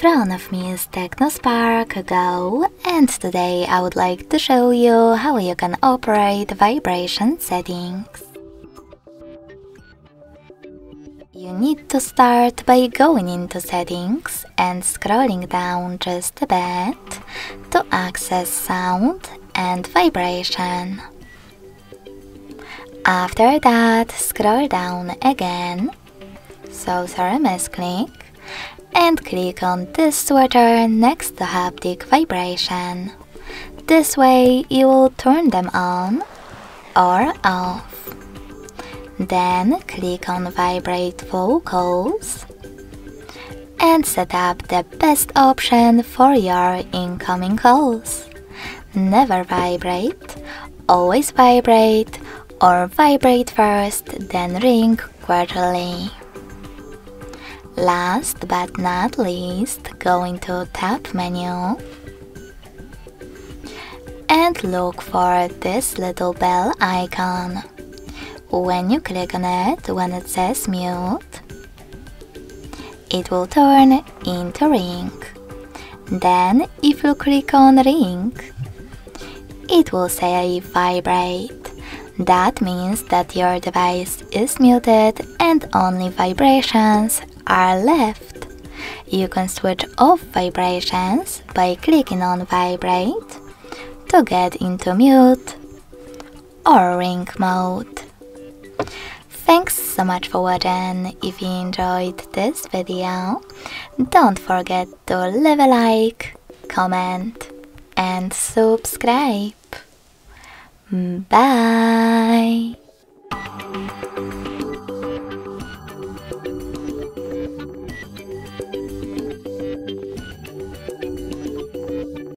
front of me is TECNO Spark Go and today I would like to show you how you can operate vibration settings. You need to start by going into settings and scrolling down just a bit to access sound and vibration. After that, scroll down again, so sorry click, and click on this sweater next to haptic vibration. This way you will turn them on or off. Then click on vibrate vocals and set up the best option for your incoming calls. Never vibrate, always vibrate or vibrate first then ring quarterly. Last but not least, go into Tap menu and look for this little bell icon. When you click on it when it says mute, it will turn into ring. Then if you click on ring, it will say vibrate. That means that your device is muted and only vibrations are left. You can switch off vibrations by clicking on vibrate to get into mute or ring mode. Thanks so much for watching. If you enjoyed this video, don't forget to leave a like, comment and subscribe. Bye.